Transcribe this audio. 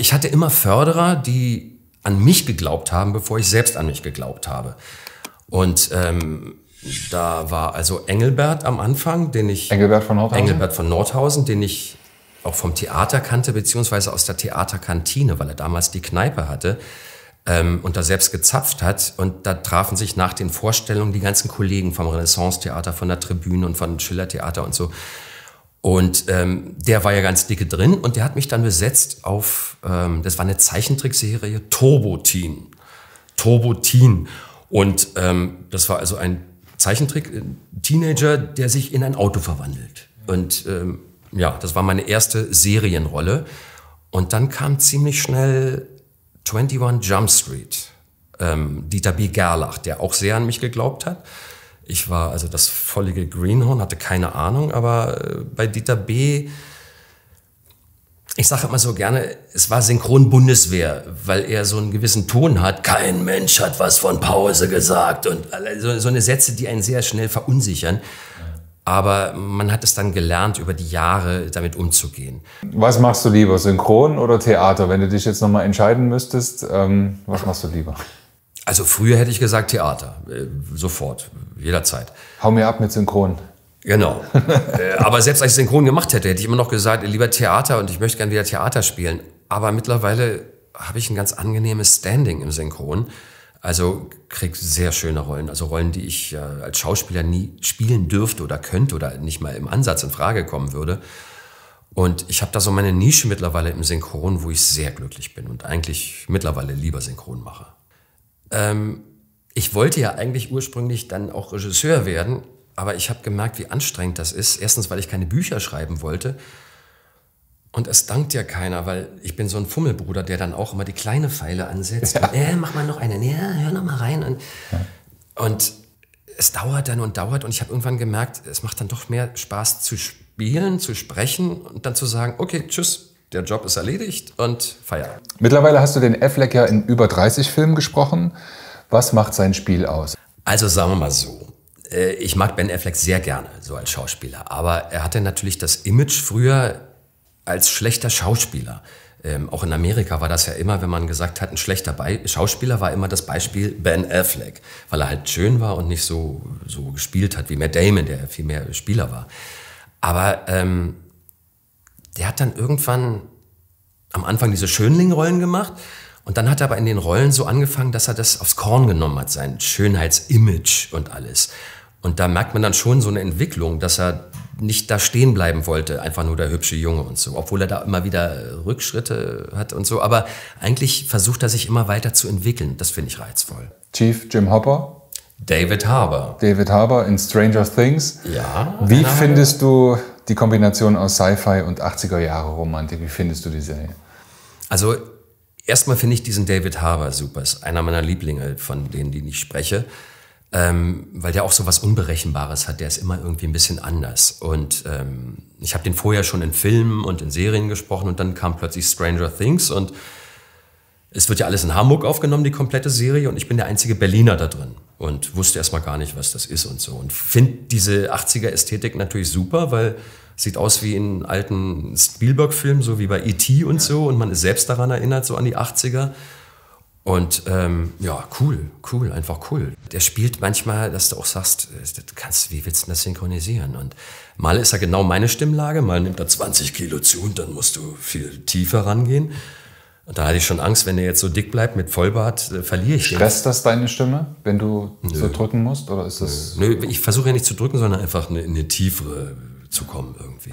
ich hatte immer Förderer, die an mich geglaubt haben, bevor ich selbst an mich geglaubt habe. Und ähm, da war also Engelbert am Anfang, den ich. Engelbert von Nordhausen? Engelbert von Nordhausen, den ich auch vom Theater kannte, beziehungsweise aus der Theaterkantine, weil er damals die Kneipe hatte ähm, und da selbst gezapft hat. Und da trafen sich nach den Vorstellungen die ganzen Kollegen vom Renaissance-Theater, von der Tribüne und von Schiller-Theater und so. Und ähm, der war ja ganz dicke drin und der hat mich dann besetzt auf, ähm, das war eine Zeichentrickserie, Turbo-Teen. Turbo-Teen. Und ähm, das war also ein Zeichentrick-Teenager, der sich in ein Auto verwandelt. Und ähm, ja, das war meine erste Serienrolle. Und dann kam ziemlich schnell 21 Jump Street. Ähm, Dieter B. Gerlach, der auch sehr an mich geglaubt hat. Ich war also das vollige Greenhorn, hatte keine Ahnung, aber äh, bei Dieter B. Ich sage immer so gerne, es war Synchron-Bundeswehr, weil er so einen gewissen Ton hat. Kein Mensch hat was von Pause gesagt und so, so eine Sätze, die einen sehr schnell verunsichern. Aber man hat es dann gelernt, über die Jahre damit umzugehen. Was machst du lieber, Synchron oder Theater? Wenn du dich jetzt nochmal entscheiden müsstest, ähm, was machst du lieber? Also früher hätte ich gesagt Theater, äh, sofort, jederzeit. Hau mir ab mit Synchron. Genau. Äh, aber selbst als ich Synchron gemacht hätte, hätte ich immer noch gesagt, lieber Theater und ich möchte gerne wieder Theater spielen. Aber mittlerweile habe ich ein ganz angenehmes Standing im Synchron. Also krieg sehr schöne Rollen, also Rollen, die ich äh, als Schauspieler nie spielen dürfte oder könnte oder nicht mal im Ansatz in Frage kommen würde. Und ich habe da so meine Nische mittlerweile im Synchron, wo ich sehr glücklich bin und eigentlich mittlerweile lieber Synchron mache. Ähm, ich wollte ja eigentlich ursprünglich dann auch Regisseur werden, aber ich habe gemerkt, wie anstrengend das ist. Erstens, weil ich keine Bücher schreiben wollte und es dankt ja keiner, weil ich bin so ein Fummelbruder, der dann auch immer die kleine Pfeile ansetzt. Ja. Und, äh, mach mal noch eine. Ja, hör noch mal rein. Und, ja. und es dauert dann und dauert. Und ich habe irgendwann gemerkt, es macht dann doch mehr Spaß zu spielen, zu sprechen und dann zu sagen, okay, tschüss, der Job ist erledigt und Feierabend. Mittlerweile hast du den Affleck ja in über 30 Filmen gesprochen. Was macht sein Spiel aus? Also sagen wir mal so. Äh, ich mag Ben Affleck sehr gerne, so als Schauspieler. Aber er hatte natürlich das Image früher als schlechter Schauspieler. Ähm, auch in Amerika war das ja immer, wenn man gesagt hat, ein schlechter Be Schauspieler war immer das Beispiel Ben Affleck, weil er halt schön war und nicht so, so gespielt hat wie Matt Damon, der viel mehr Spieler war. Aber ähm, der hat dann irgendwann am Anfang diese Schönling-Rollen gemacht und dann hat er aber in den Rollen so angefangen, dass er das aufs Korn genommen hat, sein Schönheitsimage und alles. Und da merkt man dann schon so eine Entwicklung, dass er nicht da stehen bleiben wollte, einfach nur der hübsche Junge und so, obwohl er da immer wieder Rückschritte hat und so. Aber eigentlich versucht er sich immer weiter zu entwickeln. Das finde ich reizvoll. Chief Jim Hopper? David Harbour. David Harbour in Stranger Things. Ja. Wie findest du die Kombination aus Sci-Fi und 80er Jahre Romantik? Wie findest du die Serie? Also erstmal finde ich diesen David Harbour super. Ist einer meiner Lieblinge von denen, die ich spreche ähm, weil der auch so was Unberechenbares hat. Der ist immer irgendwie ein bisschen anders. Und ähm, ich habe den vorher schon in Filmen und in Serien gesprochen und dann kam plötzlich Stranger Things und es wird ja alles in Hamburg aufgenommen, die komplette Serie, und ich bin der einzige Berliner da drin und wusste erstmal gar nicht, was das ist und so. Und finde diese 80er-Ästhetik natürlich super, weil es sieht aus wie in alten Spielberg-Filmen, so wie bei E.T. und so, und man ist selbst daran erinnert, so an die 80er. Und ähm, ja, cool, cool, einfach cool. Der spielt manchmal, dass du auch sagst, äh, kannst, wie willst du das synchronisieren? Und mal ist er genau meine Stimmlage, mal nimmt er 20 Kilo zu und dann musst du viel tiefer rangehen. Und da hatte ich schon Angst, wenn er jetzt so dick bleibt mit Vollbart, äh, verliere ich den. Stresst das deine Stimme, wenn du Nö. so drücken musst? Oder ist das Nö, Nö ich versuche ja nicht zu drücken, sondern einfach in eine, eine tiefere zu kommen irgendwie.